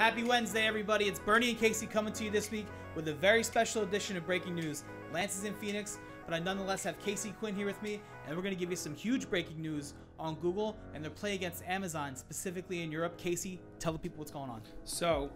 Happy Wednesday, everybody. It's Bernie and Casey coming to you this week with a very special edition of Breaking News. Lance is in Phoenix, but I nonetheless have Casey Quinn here with me, and we're going to give you some huge breaking news on Google and their play against Amazon, specifically in Europe. Casey, tell the people what's going on. So,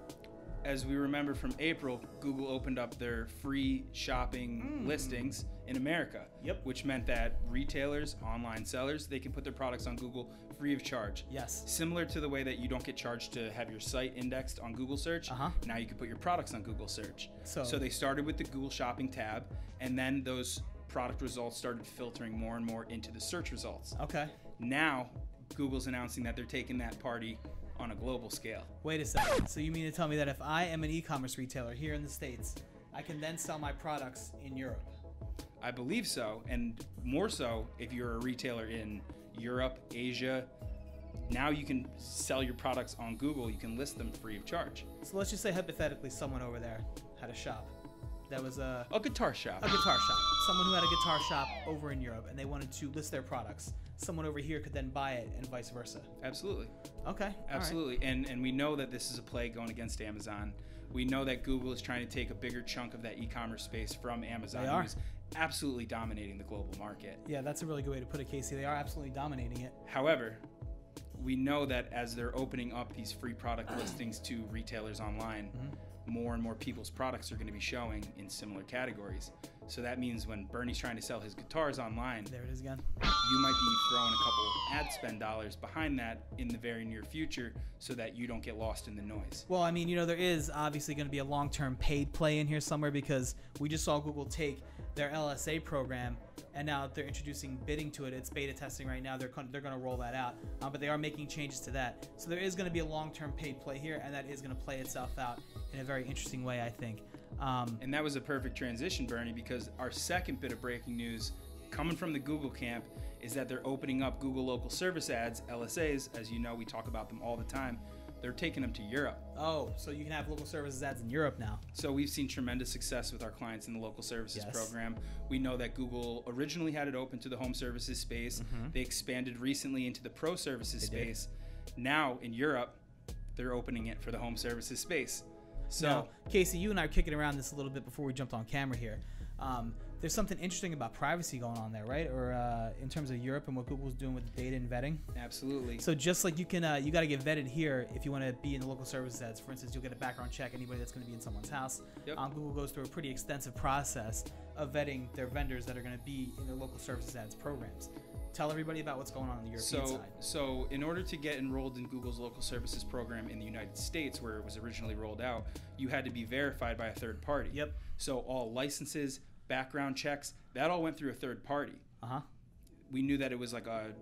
as we remember from April, Google opened up their free shopping Mm. listings in America. Yep. Which meant that retailers, online sellers, they can put their products on Google free of charge. Yes. Similar to the way that you don't get charged to have your site indexed on Google search, Uh-huh. now you can put your products on Google search. So- so they started with the Google shopping tab, and then those product results started filtering more and more into the search results. Okay. Now, Google's announcing that they're taking that party on a global scale. Wait a second. So you mean to tell me that if I am an e-commerce retailer here in the States, I can then sell my products in Europe? I believe so, and more so if you're a retailer in Europe, Asia. Now you can sell your products on Google. You can list them free of charge. So let's just say hypothetically someone over there had a shop that was a A guitar shop. a guitar shop. Someone who had a guitar shop over in Europe and they wanted to list their products. Someone over here could then buy it and vice versa. Absolutely, Okay. all right. absolutely, and and we know that this is a play going against Amazon. We know that Google is trying to take a bigger chunk of that e-commerce space from Amazon, They are. absolutely dominating the global market. Yeah, that's a really good way to put it, Casey. They are absolutely dominating it. However, we know that as they're opening up these free product listings to retailers online, mm-hmm. More and more people's products are going to be showing in similar categories. So that means when Bernie's trying to sell his guitars online, There it is again. you might be throwing a couple ad spend dollars behind that in the very near future so that you don't get lost in the noise. Well, I mean, you know, there is obviously going to be a long-term paid play in here somewhere because we just saw Google take their LSA program and now they're introducing bidding to it. It's beta testing right now. They're they're going to roll that out, um, but they are making changes to that. So there is going to be a long-term paid play here, and that is going to play itself out in a very interesting way, I think. Um, And that was a perfect transition, Bernie, because our second bit of breaking news coming from the Google camp is that they're opening up Google Local Service Ads, LSAs. As you know, we talk about them all the time. They're taking them to Europe. oh, so you can have local services ads in Europe now. So we've seen tremendous success with our clients in the local services Yes. program. We know that Google originally had it open to the home services space. They expanded recently into the pro services Mm-hmm. They did. space. Now in Europe, they're opening it for the home services space. So Now, Casey, you and I were kicking around this a little bit before we jumped on camera here. Um, there's something interesting about privacy going on there, right? Or uh, in terms of Europe and what Google's doing with the data and vetting. absolutely. So just like you can, uh, you got to get vetted here if you want to be in the local services ads. For instance, you'll get a background check. Anybody that's going to be in someone's house. Yep. Um, Google goes through a pretty extensive process of vetting their vendors that are going to be in their local services ads programs. Tell everybody about what's going on on the European So, side. so in order to get enrolled in Google's local services program in the United States, where it was originally rolled out, you had to be verified by a third party. Yep. So all licenses, background checks, that all went through a third party. Uh huh. We knew that it was like a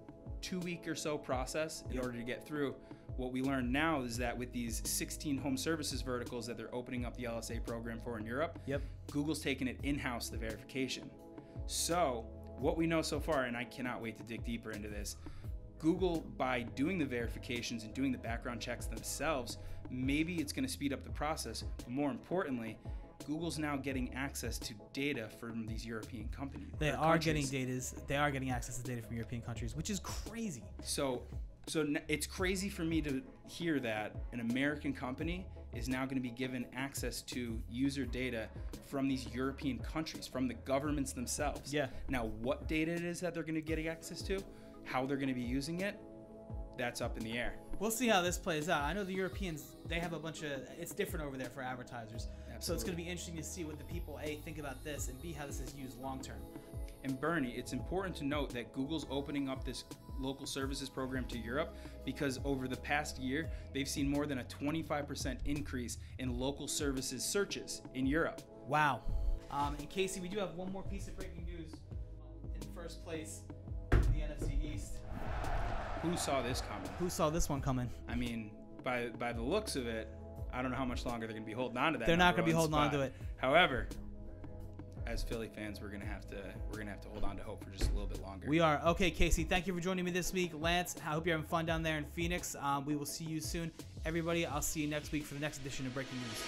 two week or so process in Yep. order to get through. What we learned now is that with these 16 home services verticals that they're opening up the LSA program for in Europe, Yep. Google's taking it in house, the verification. So, what we know so far, and I cannot wait to dig deeper into this, Google, by doing the verifications and doing the background checks themselves, maybe it's going to speed up the process. But more importantly, Google's now getting access to data from these European companies. They are getting countries. data. They are getting access to data from European countries, which is crazy. So, so it's crazy for me to hear that an American company is now going to be given access to user data from these European countries, from the governments themselves. Yeah. Now, what data it is that they're going to get access to, how they're going to be using it, that's up in the air. We'll see how this plays out. I know the Europeans, they have a bunch of, it's different over there for advertisers. Absolutely. So it's going to be interesting to see what the people, A, think about this, and B, how this is used long term. And Bernie, it's important to note that Google's opening up this local services program to Europe because over the past year, they've seen more than a 25% increase in local services searches in Europe. Wow. Um, and Casey, we do have one more piece of breaking news. In first place, the NFC East. Who saw this coming? Who saw this one coming? I mean, by by the looks of it, I don't know how much longer they're going to be holding on to that. They're not gonna be one holding on to it. However, as Philly fans, we're gonna have to we're gonna have to hold on to hope for just a little bit longer. We are. Okay, Casey, thank you for joining me this week. Lance, I hope you're having fun down there in Phoenix. Um, we will see you soon. Everybody, I'll see you next week for the next edition of Breaking News.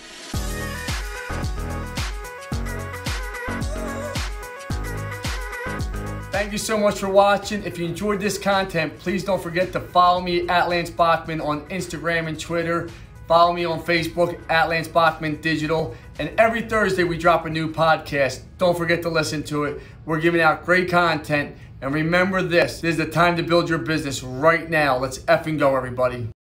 Thank you so much for watching. If you enjoyed this content, please don't forget to follow me at Lance Bachmann on Instagram and Twitter. Follow me on Facebook at Lance Bachmann Digital. And every Thursday we drop a new podcast. Don't forget to listen to it. We're giving out great content. And remember this, this is the time to build your business right now. Let's effing go, everybody.